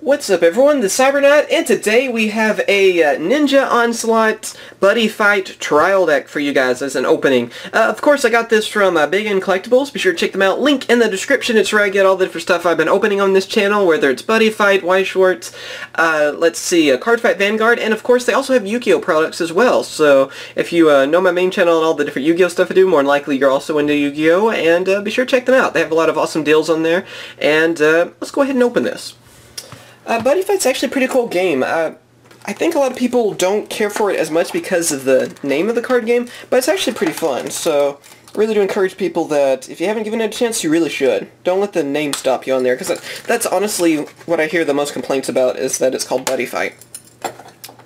What's up everyone, the Cyberknight, and today we have a uh, Ninja Onslaught Buddy Fight Trial Deck for you guys as an opening. Uh, of course, I got this from uh, Big N Collectibles. Be sure to check them out. Link in the description. It's where I get all the different stuff I've been opening on this channel, whether it's Buddy Fight, Weiss Schwarz, uh, let's see, uh, Card Fight Vanguard, and of course they also have Yu-Gi-Oh! products as well. So if you uh, know my main channel and all the different Yu-Gi-Oh! stuff I do, more than likely you're also into Yu-Gi-Oh! And uh, be sure to check them out. They have a lot of awesome deals on there. And let's go ahead and open this. Uh, Buddy Fight's actually a pretty cool game. Uh, I think a lot of people don't care for it as much because of the name of the card game, but it's actually pretty fun, so I really do encourage people that if you haven't given it a chance, you really should. Don't let the name stop you on there, because that's honestly what I hear the most complaints about, is that it's called Buddy Fight.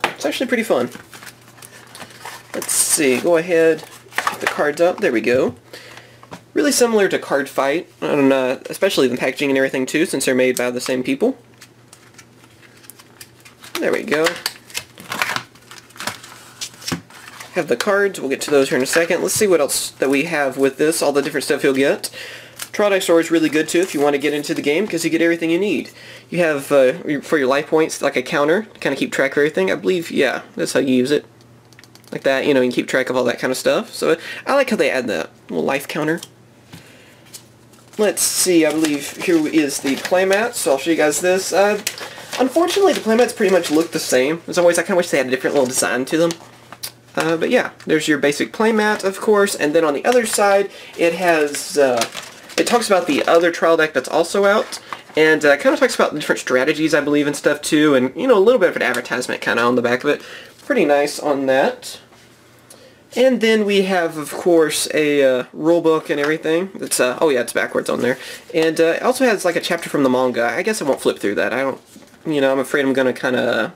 It's actually pretty fun. Let's see, go ahead, the cards up, there we go. Really similar to Card Fight, and, uh, especially the packaging and everything too, since they're made by the same people. There we go. Have the cards. We'll get to those here in a second. Let's see what else that we have with this. All the different stuff you'll get. Trial Store is really good too if you want to get into the game because you get everything you need. You have, uh, for your life points, like a counter to kind of keep track of everything. I believe, yeah, that's how you use it. Like that, you know, you keep track of all that kind of stuff. So I like how they add that little life counter. Let's see, I believe here is the playmat, so I'll show you guys this. Uh, Unfortunately, the playmats pretty much look the same. As always, I kind of wish they had a different little design to them. Uh, but yeah, there's your basic playmat, of course, and then on the other side, it has, uh, it talks about the other trial deck that's also out, and uh, kind of talks about the different strategies, I believe, and stuff too, and, you know, a little bit of an advertisement kind of on the back of it. Pretty nice on that. And then we have, of course, a uh, rule book and everything. It's uh, oh yeah, it's backwards on there. And uh, it also has like a chapter from the manga. I guess I won't flip through that. I don't you know, I'm afraid I'm going to kind of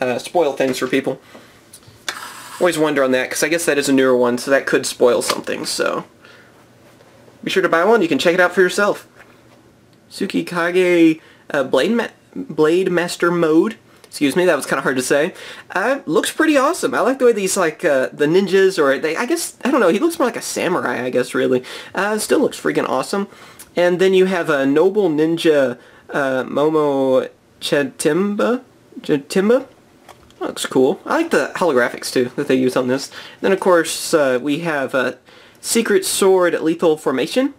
uh, spoil things for people. Always wonder on that, because I guess that is a newer one, so that could spoil something, so... Be sure to buy one, you can check it out for yourself. Tsukikage uh, Blade, Ma Blade Master Mode. Excuse me, that was kind of hard to say. Uh, looks pretty awesome. I like the way these, like, uh, the ninjas, or they, I guess, I don't know, he looks more like a samurai, I guess, really. Uh, still looks freaking awesome. And then you have a Noble Ninja uh, Momo Chatimba? Chatimba? Looks cool. I like the holographics too that they use on this. Then of course uh, we have uh, Secret Sword Lethal Formation.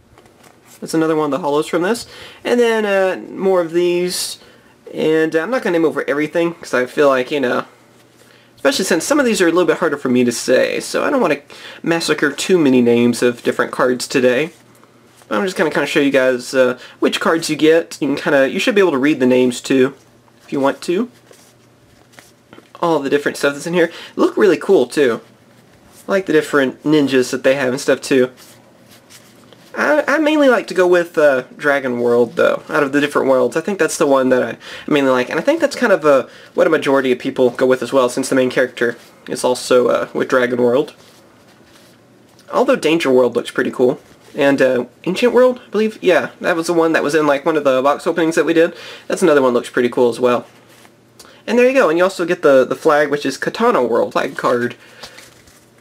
That's another one of the hollows from this. And then uh, more of these. And I'm not going to name over everything because I feel like, you know, especially since some of these are a little bit harder for me to say. So I don't want to massacre too many names of different cards today. I'm just going to kind of show you guys uh, which cards you get. You can kind of, you should be able to read the names too, if you want to. All the different stuff that's in here. look really cool too. I like the different ninjas that they have and stuff too. I, I mainly like to go with uh, Dragon World though, out of the different worlds. I think that's the one that I mainly like. And I think that's kind of uh, what a majority of people go with as well, since the main character is also uh, with Dragon World. Although Danger World looks pretty cool and uh, Ancient World, I believe. Yeah, that was the one that was in like one of the box openings that we did. That's another one looks pretty cool as well. And there you go, and you also get the, the flag, which is Katana World flag card.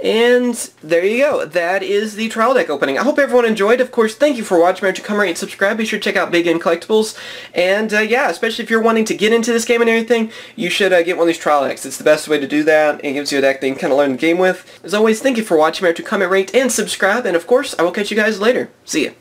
And there you go. That is the trial deck opening. I hope everyone enjoyed. Of course, thank you for watching. Remember to come rate and subscribe. Be sure to check out Big N Collectibles. And uh, yeah, especially if you're wanting to get into this game and everything, you should uh, get one of these trial decks. It's the best way to do that. It gives you a deck that you can kind of learn the game with. As always, thank you for watching. Remember to comment, rate, and subscribe. And of course, I will catch you guys later. See ya.